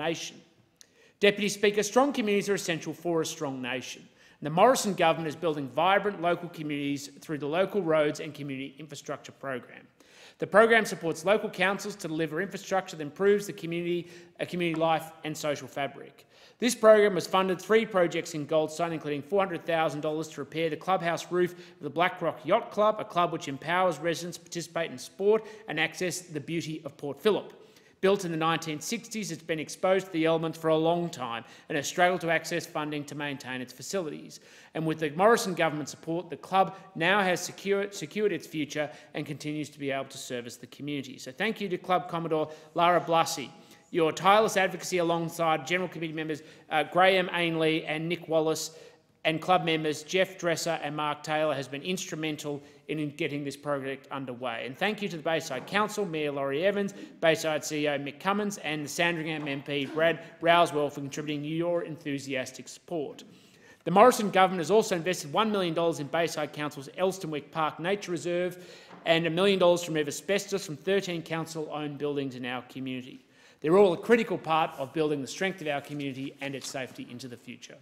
our nation. Deputy Speaker, strong communities are essential for a strong nation. The Morrison government is building vibrant local communities through the Local Roads and Community Infrastructure Program. The program supports local councils to deliver infrastructure that improves the community, uh, community life and social fabric. This program has funded three projects in Goldstein, including $400,000 to repair the clubhouse roof of the Black Rock Yacht Club, a club which empowers residents to participate in sport and access the beauty of Port Phillip. Built in the 1960s, it's been exposed to the elements for a long time and has struggled to access funding to maintain its facilities. And with the Morrison government support, the club now has secured, secured its future and continues to be able to service the community. So thank you to Club Commodore Lara Blassie. Your tireless advocacy alongside General Committee members uh, Graham Ainley and Nick Wallace and club members Jeff Dresser and Mark Taylor has been instrumental in getting this project underway. And thank you to the Bayside Council, Mayor Laurie Evans, Bayside CEO Mick Cummins and the Sandringham MP Brad Rowswell for contributing your enthusiastic support. The Morrison government has also invested $1 million in Bayside Council's Elsternwick Park Nature Reserve and a million dollars to remove asbestos from 13 council-owned buildings in our community. They're all a critical part of building the strength of our community and its safety into the future.